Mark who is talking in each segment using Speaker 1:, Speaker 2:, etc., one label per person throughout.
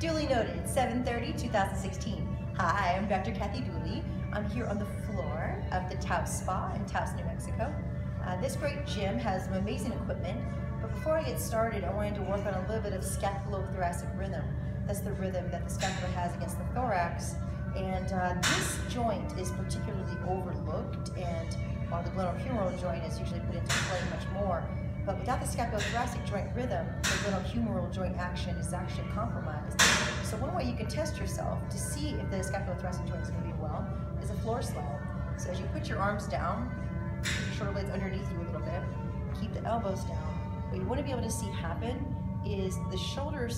Speaker 1: Dooley Noted, 7.30, 2016. Hi, I'm Dr. Kathy Dooley. I'm here on the floor of the Taos Spa in Taos, New Mexico. Uh, this great gym has some amazing equipment, but before I get started, I wanted to work on a little bit of scapulothoracic rhythm. That's the rhythm that the scapula has against the thorax. And uh, this joint is particularly overlooked, and while the glenohumeral joint is usually put into play much more, but without the scapulothoracic joint rhythm, the glenohumeral joint action is actually compromised. So one way you can test yourself to see if the scapulothoracic joint is moving well is a floor slide. So as you put your arms down, your shoulder blades underneath you a little bit, keep the elbows down. What you want to be able to see happen is the shoulder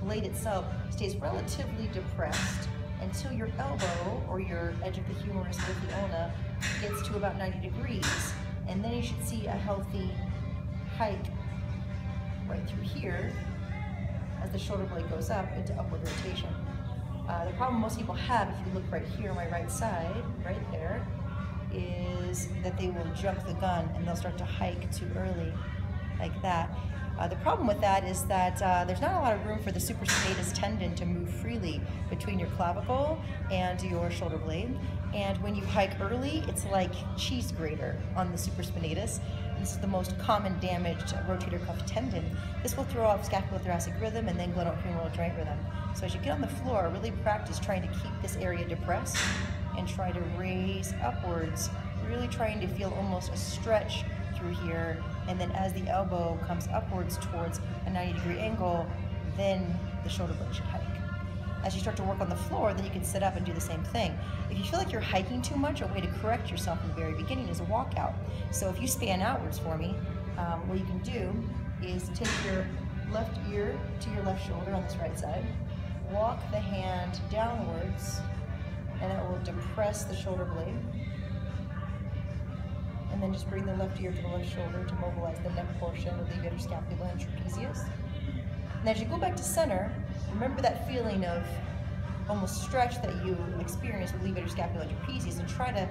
Speaker 1: blade itself stays relatively depressed until your elbow or your edge of the humerus with the ulna gets to about 90 degrees. And then you should see a healthy hike right through here as the shoulder blade goes up into upward rotation. Uh, the problem most people have, if you look right here on my right side, right there, is that they will jump the gun and they'll start to hike too early, like that. Uh, the problem with that is that uh, there's not a lot of room for the supraspinatus tendon to move freely between your clavicle and your shoulder blade. And when you hike early, it's like cheese grater on the supraspinatus. This is the most common damaged rotator cuff tendon. This will throw off scapulothoracic rhythm and then glenohumeral joint rhythm. So as you get on the floor, really practice trying to keep this area depressed and try to raise upwards, really trying to feel almost a stretch through here. And then as the elbow comes upwards towards a 90 degree angle, then the shoulder blade should hike. As you start to work on the floor, then you can sit up and do the same thing. If you feel like you're hiking too much, a way to correct yourself in the very beginning is a walkout. So if you span outwards for me, um, what you can do is take your left ear to your left shoulder on this right side, walk the hand downwards, and it will depress the shoulder blade. And then just bring the left ear to the left shoulder to mobilize the neck portion of the levator scapula and trapezius. And as you go back to center, remember that feeling of almost stretch that you experience with levator scapula and trapezius and try to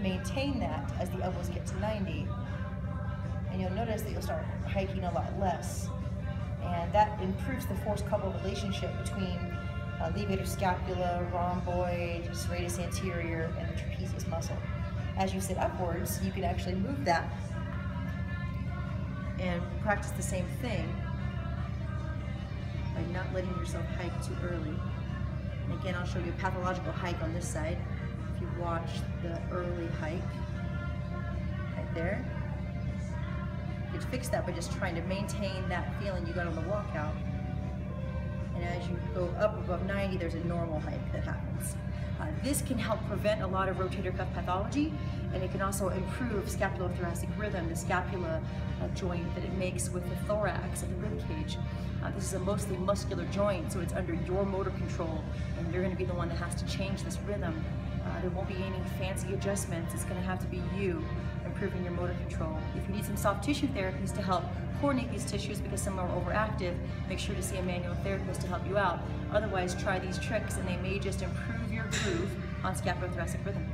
Speaker 1: maintain that as the elbows get to 90. And you'll notice that you'll start hiking a lot less. And that improves the force couple relationship between uh, levator scapula, rhomboid, serratus anterior, and the trapezius muscle. As you sit upwards, you can actually move that and practice the same thing by not letting yourself hike too early. And again, I'll show you a pathological hike on this side. If you watch the early hike, right there, you could fix that by just trying to maintain that feeling you got on the walkout. And as you go up above 90, there's a normal hike that happens. Uh, this can help prevent a lot of rotator cuff pathology, and it can also improve scapulothoracic rhythm, the scapula uh, joint that it makes with the thorax and the rib cage. Uh, this is a mostly muscular joint, so it's under your motor control, and you're going to be the one that has to change this rhythm. Uh, there won't be any fancy adjustments. It's going to have to be you improving your motor control. If you need some soft tissue therapies to help coordinate these tissues because some are overactive, make sure to see a manual therapist to help you out. Otherwise, try these tricks and they may just improve your groove on scapulothoracic rhythm.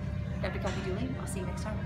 Speaker 1: Dr. Kathy Dooley, I'll see you next time.